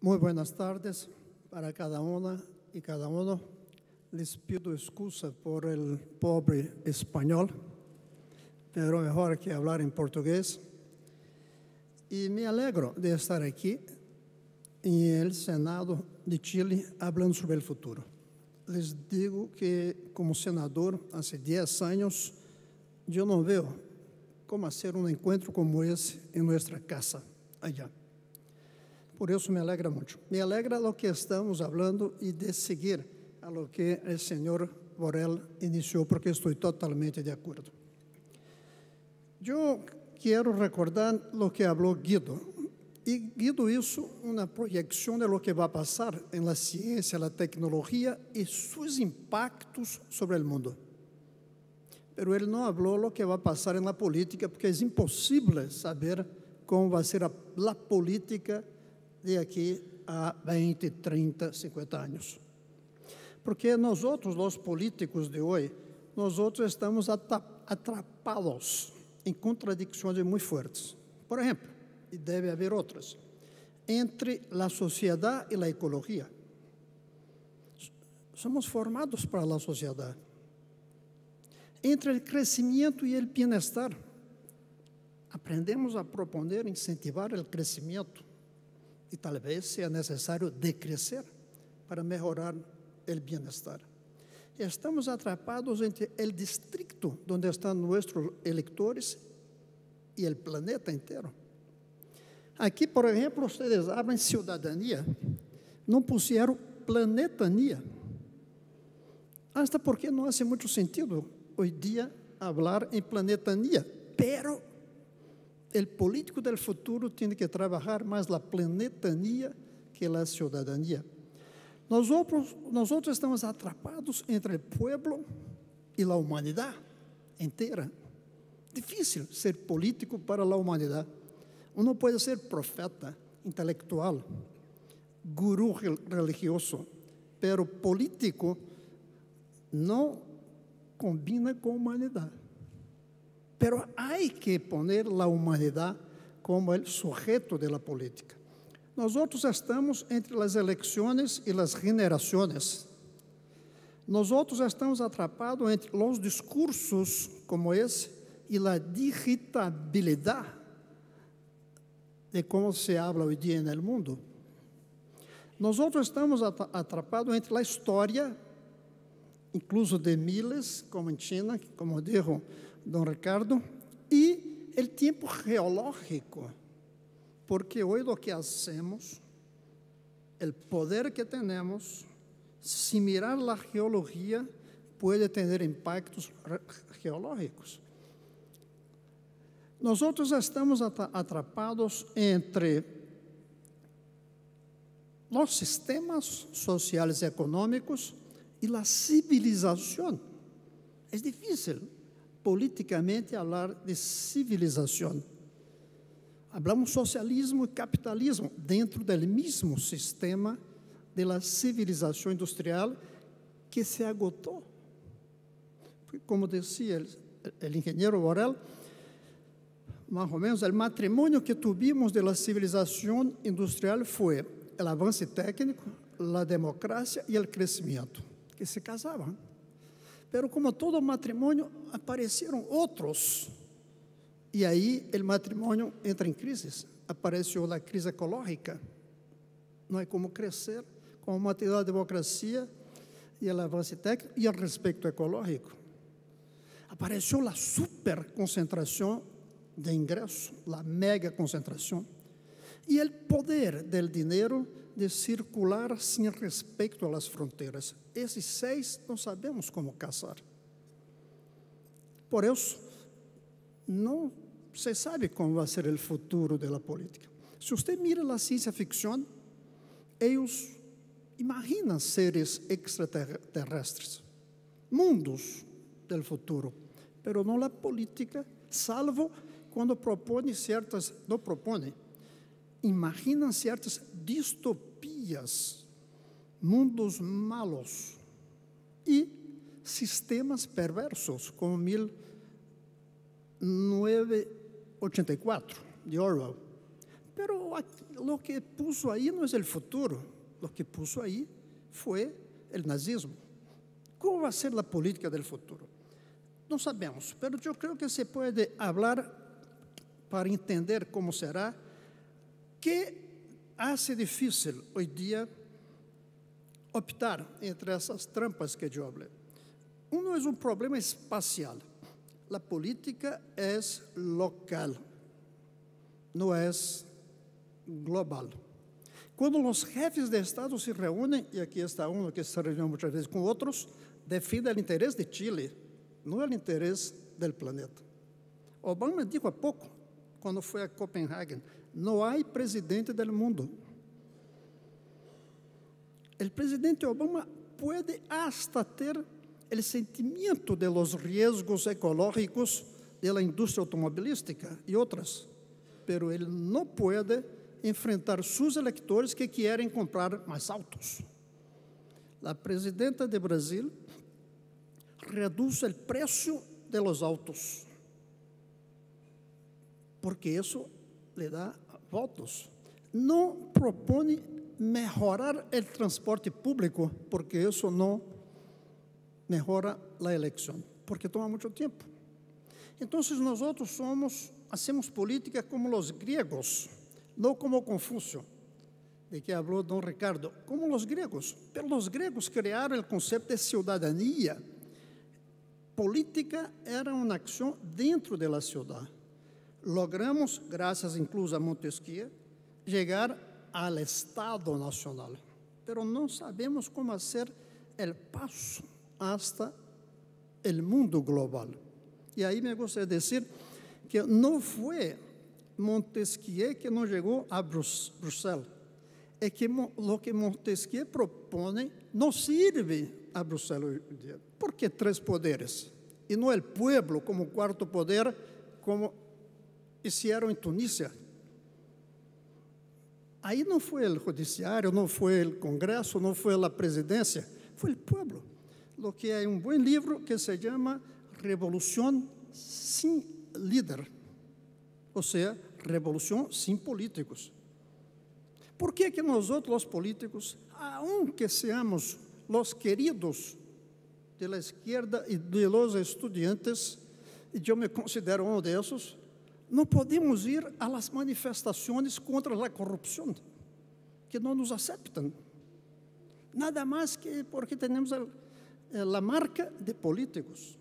Muy buenas tardes para cada una y cada uno. Les pido excusa por el pobre español, pero mejor que hablar en portugués. Y me alegro de estar aquí en el Senado de Chile hablando sobre el futuro. Les digo que como senador, hace 10 años, yo no veo cómo hacer un encuentro como ese en nuestra casa allá. Por isso me alegra muito. Me alegra lo que estamos falando e de seguir a lo que o senhor Borel iniciou, porque estou totalmente de acordo. Eu quero recordar lo que falou Guido. E Guido isso uma projeção de lo que vai passar em la ciência, la tecnologia e seus impactos sobre o mundo. Pero ele não falou lo que vai passar la política, porque é impossível saber como vai ser a, la política de aqui a 20, 30, 50 anos. Porque nós outros, os políticos de hoje, nós outros estamos atrapados em contradições muito fortes. Por exemplo, e deve haver outras, entre a sociedade e a ecologia. Somos formados para a sociedade. Entre o crescimento e o bem-estar. Aprendemos a proponer, incentivar o crescimento talvez seja necessário decrescer para melhorar o bem-estar. Estamos atrapados entre o distrito onde estão nossos eleitores e o planeta inteiro. Aqui, por exemplo, vocês abrem cidadania, não puseram planetania. Hasta porque não faz muito sentido hoje dia falar em planetania, pero o político do futuro tem que trabalhar mais a planetania que a cidadania. Nós outros estamos atrapados entre o povo e a humanidade inteira. Difícil ser político para a humanidade. Uno pode ser profeta, intelectual, guru religioso, pero político não combina com a humanidade. Pero hay que poner la humanidad como el sujeto de la política. Nosotros estamos entre las elecciones y las generaciones. Nosotros estamos atrapados entre los discursos como esse y la digitabilidad de cómo se habla hoy día en el mundo. Nosotros estamos atrapados entre la historia, incluso de miles, como en China, como dijo Dom Ricardo, e o tempo geológico, porque hoje o que hacemos, o poder que temos, se mirar a geologia, pode ter impactos geológicos. Nós estamos atrapados entre os sistemas sociais e econômicos e a civilização. É difícil politicamente falar de civilização. Hablamos socialismo e capitalismo dentro do mesmo sistema da civilização industrial que se agotou. Como dizia o engenheiro Borel, mais ou menos, o matrimônio que tuvimos da civilização industrial foi o avanço técnico, a democracia e o crescimento, que se casavam. Pero como todo matrimônio, apareceram outros. E aí o matrimônio entra em crise. Apareceu a crise ecológica. Não é como crescer com uma da democracia e o avanço técnico e o respeito ecológico. Apareceu a super concentração de ingresso, a mega concentração. E o poder do dinheiro de circular sem respeito às fronteiras. Esses seis não sabemos como caçar. Por isso, não se sabe como vai ser o futuro da política. Se você mira a ciência ficção, eles imaginam seres extraterrestres, mundos do futuro, mas não a política, salvo quando propõe certas, não propõe, imaginam certas distopias, mundos malos e sistemas perversos, como 1984, de Orwell. Pero lo que puso ahí no es el futuro, lo que puso ahí fue el nazismo. ¿Cómo va a ser la política del futuro? No sabemos, pero yo creo que se puede hablar para entender cómo será. ¿Qué hace difícil hoy día optar entre essas trampas que eu hablé? Uno é um problema espacial. A política é local, não é global. Quando os chefes de Estado se reúnem, e aqui está um que se reúne muitas vezes com outros, defende o interesse de Chile, não o interesse do planeta. Obama disse há pouco, quando foi a Copenhague, não há presidente do mundo. O presidente Obama pode hasta ter o sentimento de los riesgos ecológicos de la indústria automobilística e outras, pero ele não pode enfrentar seus eleitores que querem comprar mais autos. A presidenta de Brasil reduz o preço de los autos, porque isso lhe dá votos. Não propõe melhorar o transporte público, porque isso não melhora a eleição, porque toma muito tempo. Então, nós outros somos, hacemos política como os gregos, não como Confúcio, de que falou Dom Ricardo, como os gregos. Pero os gregos criaram o conceito de cidadania. Política era uma ação dentro da cidade. Logramos, graças incluso a Montesquieu, chegar ao Estado Nacional, pero não sabemos como fazer o passo hasta o mundo global. E aí me gostaria de dizer que não foi Montesquieu que não chegou a Bruxelas, é que o que Montesquieu propõe não sirve a Bruxelas hoje em dia. Por que três poderes? E não o pueblo como quarto poder, como hicieron em Tunísia. Aí não foi o judiciário, não foi o Congresso, não foi a presidência, foi o pueblo. Lo que é um bom livro que se chama Revolução sem líder, ou seja, revolução sem políticos. Por que que nós outros, os políticos, aunque seamos os queridos de la esquerda e de los estudiantes, e eu me considero um desses, não podemos ir las manifestações contra a corrupção, que não nos aceitam. Nada mais que porque temos a, marca de políticos.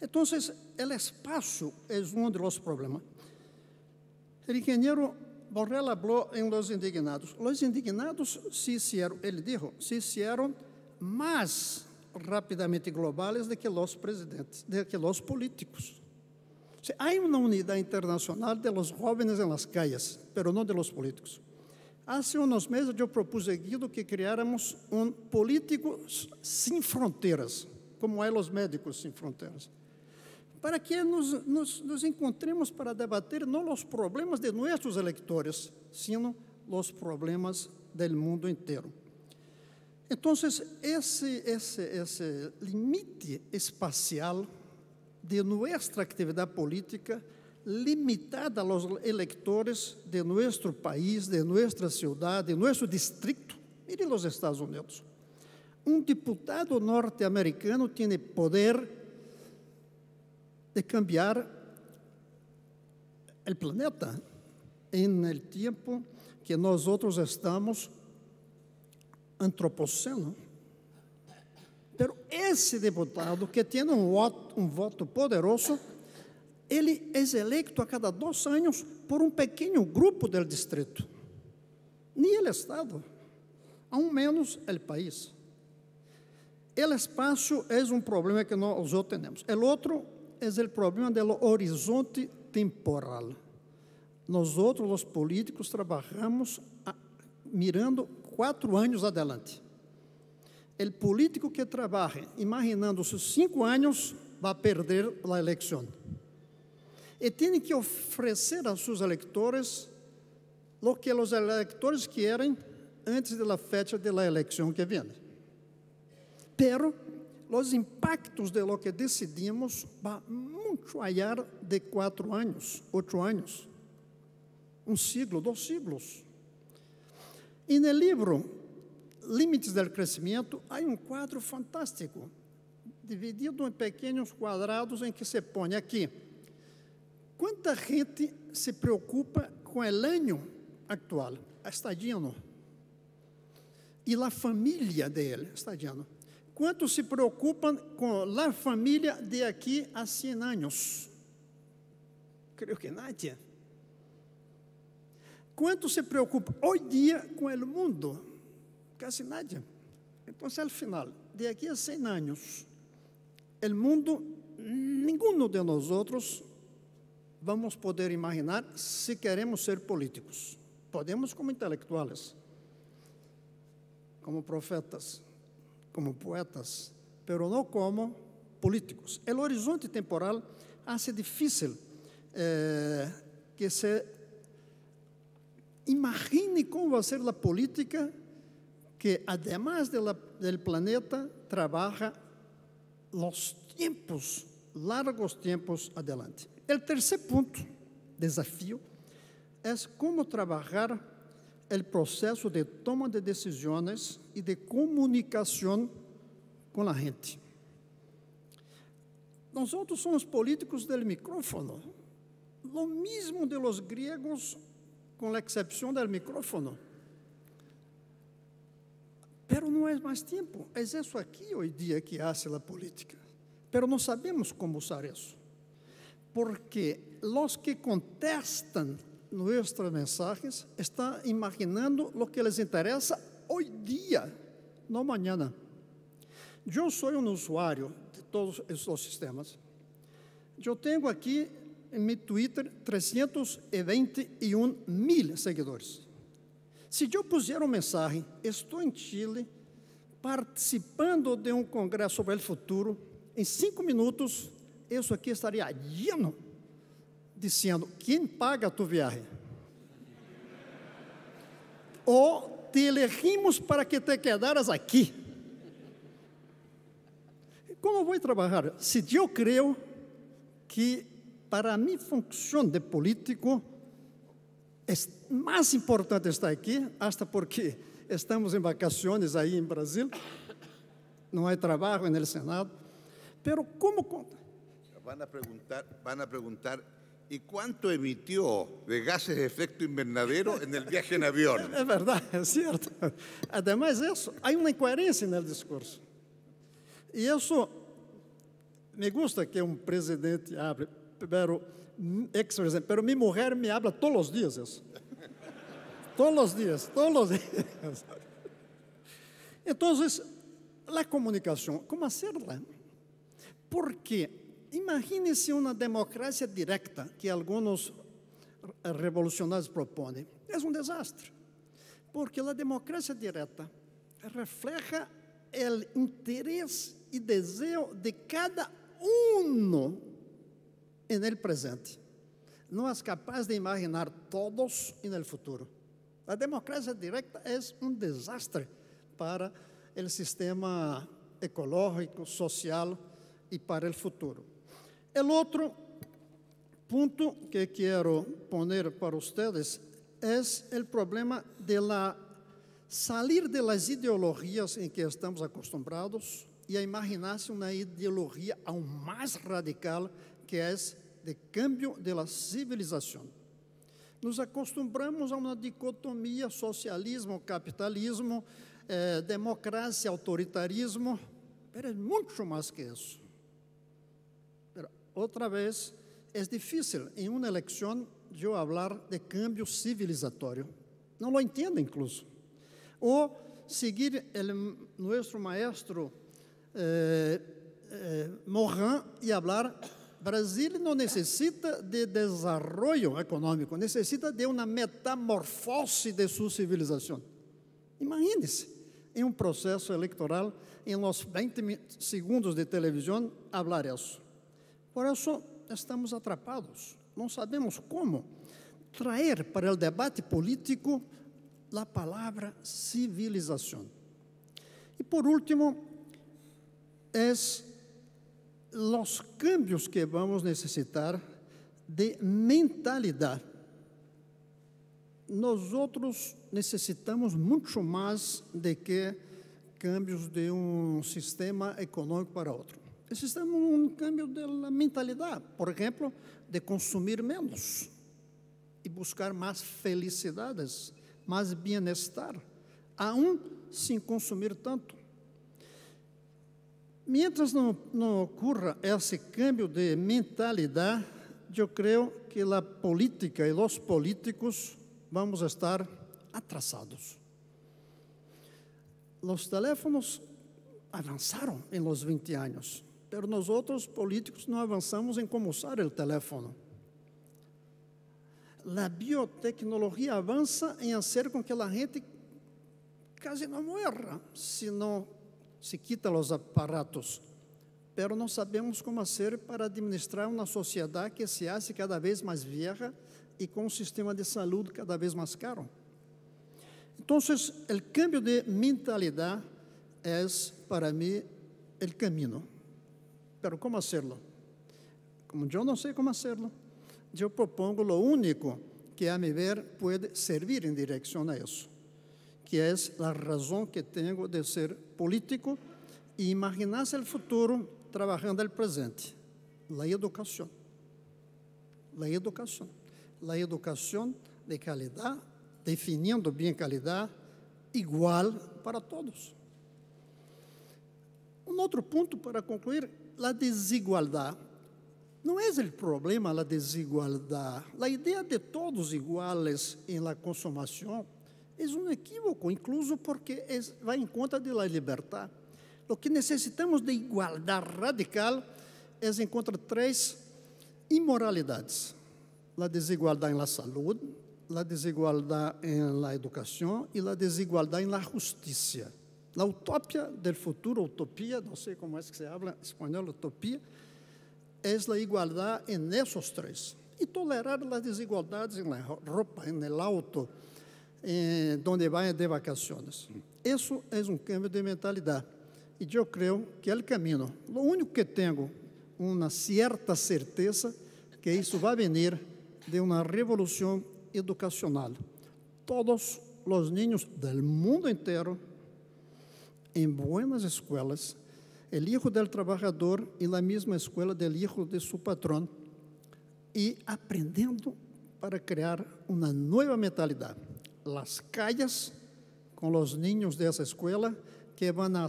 Então, o espaço é um dos problemas. O engenheiro Borrell falou em Los Indignados. Los Indignados se hicieron, ele dijo, se hicieron mais rapidamente globais do que os presidentes, do que os políticos. Há uma unidade internacional de los jóvenes en las calles, pero no de los políticos. Hace unos meses eu propus a Guido que criáramos um político sem fronteiras, como é os médicos sem fronteiras, para que nos, nos, nos encontremos para debater não os problemas de nossos eleitores, sino os problemas do mundo inteiro. Então, esse, esse, esse limite espacial de nossa atividade política limitada aos eleitores de nosso país, de nossa cidade, de nosso distrito e de los Estados Unidos. Um deputado norte-americano tem poder de cambiar o planeta em el tempo que nós outros estamos antropoceno. Pero esse deputado que tem um voto, um voto poderoso, ele é eleito a cada dois anos por um pequeno grupo do distrito. Nem o Estado, ao menos o país. O espaço é um problema que nós temos. O outro é o problema do horizonte temporal. Nós os políticos, trabalhamos mirando quatro anos adelante. O político que trabalha imaginando os cinco anos vai perder a eleição. E tem que oferecer a seus eleitores o que os eleitores querem antes da fecha da eleição que vem. Pero os impactos de lo que decidimos vão muito allá de quatro anos, oito anos. um siglo, dois siglos. E no livro Limites do Crescimento, há um quadro fantástico, dividido em pequenos quadrados em que se põe aqui. Quanta gente se preocupa com o ano atual, estadiano, e a família dele, estadiano. Quantos se preocupam com a família de aqui a 100 anos? Creio que nadie. Quanto se preocupa hoje dia com o mundo? Quase nadie. Então, ao final, de aqui a 100 anos, o mundo, nenhum de nós outros vamos poder imaginar se queremos ser políticos. Podemos como intelectuais, como profetas, como poetas, pero não como políticos. O horizonte temporal hace difícil eh, que se Imagine como vai ser a política que, además de la, del planeta, trabalha os tempos, largos tempos adelante. O terceiro ponto, desafio, é como trabalhar o processo de toma de decisões e de comunicação com a gente. Nós outros somos políticos do micrófono. Lo mesmo de los griegos com a exceção do micrófono. Pero não é mais tempo, é isso aqui hoje dia que hace a política. Pero não sabemos como usar isso. Porque os que contestam nossas mensagens estão imaginando o que les interessa hoje dia, não amanhã. Eu sou um usuário de todos esses sistemas. Eu tenho aqui em meu Twitter 321 mil seguidores. Se eu puser uma mensagem, estou em Chile, participando de um congresso sobre o futuro, em cinco minutos, isso aqui estaria lleno, dizendo: quem paga a tua viagem? Ou te elegimos para que te quedaras aqui. Como vou trabalhar? Se eu creio que para minha função de político, mais importante estar aqui, hasta porque estamos em vacações aí em Brasil, não há trabalho no Senado, pero como... Van a perguntar, van a perguntar ¿Y cuánto emitió de gases de efecto invernadero en el viaje en avión? É verdade, é certo. Además, isso, há uma incoerência no discurso. E isso me gusta que um presidente abre pero, pero mi mujer me habla todos los días eso. Todos los días, todos los días. Entonces, la comunicación, ¿cómo hacerla? Porque imagínense una democracia directa que algunos revolucionarios proponen. Es un desastre. Porque la democracia directa refleja el interés y deseo de cada uno en el presente. Não és capaz de imaginar todos no futuro. A democracia directa é um desastre para o sistema ecológico, social e para o futuro. O outro ponto que quero poner para vocês é o problema de la salir de las ideologias em que estamos acostumbrados e a imaginar-se uma ideologia aún mais radical que é de cambio de la civilização. Nos acostumamos a uma dicotomia socialismo-capitalismo, eh, democracia, autoritarismo, mas é muito mais que isso. Pero, outra vez, é difícil em uma eleição eu falar de cambio civilizatório. Não lo entendo, incluso. Ou seguir o nosso maestro eh, eh, Morin e falar Brasil não necessita de desenvolvimento econômico, necessita de uma metamorfose de sua civilização. Imagine-se, em um processo eleitoral, em uns 20 segundos de televisão, falar isso. Por isso, estamos atrapados. Não sabemos como trazer para o debate político a palavra civilização. E por último, é os cambios que vamos necessitar de mentalidade. nós outros necessitamos muito mais de que cambios de um sistema econômico para outro. Necessitamos um câmbio da mentalidade, por exemplo, de consumir menos e buscar mais felicidades, mais bem-estar, aún sem consumir tanto. Mientras não, não ocorra esse câmbio de mentalidade, eu creio que a política e os políticos vamos estar atrasados. Os teléfonos avançaram em los 20 anos, mas nós outros políticos não avançamos em como usar o telefone. A biotecnologia avança em fazer com que a gente quase não morra se não se quita os aparatos. Pero não sabemos como fazer para administrar uma sociedade que se hace cada vez mais vieja e com um sistema de saúde cada vez mais caro. Então, o cambio de mentalidade é, para mim, o caminho. Pero como hacerlo? Como eu não sei como hacerlo, eu propongo o único que, a meu ver, pode servir em direção a isso, que é a razão que tenho de ser político e imaginar-se o futuro trabalhando o presente, a educação. A educação. A educação de qualidade definindo bem qualidade, igual para todos. Um outro ponto para concluir, a desigualdade. Não é o problema a desigualdade. A ideia de todos iguais em la consumação é um equívoco, incluso porque vai em conta da liberdade. O que necessitamos de igualdade radical é encontrar três imoralidades: a desigualdade na saúde, a desigualdade na educação e a desigualdade na justiça. A utopia do futuro, utopia, não sei como é que se habla em espanhol, utopia, é a igualdade em esses três. E tolerar as desigualdades na roupa, no auto, em onde vai de. Isso é um cambio de mentalidade. E eu creio que é o caminho. O único que tenho uma certa certeza que isso vai vir de uma revolução educacional. Todos os niños del mundo inteiro, em buenas escolas, o hijo del trabajador e na mesma escola del hijo de su patrão, e aprendendo para criar uma nova mentalidade. Las calles com os niños dessa escola que vão a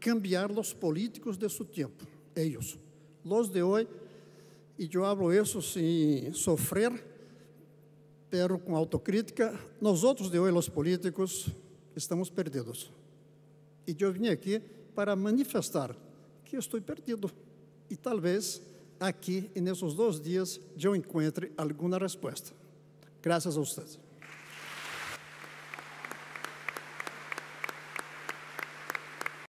cambiar os políticos de su tempo. Eles, los de hoje, e eu hablo isso sem sofrer, pero com autocrítica, nós outros de hoje, os políticos, estamos perdidos. E eu vim aqui para manifestar que estou perdido. E talvez aqui, nesses dois dias, eu encontre alguma resposta. Graças a vocês.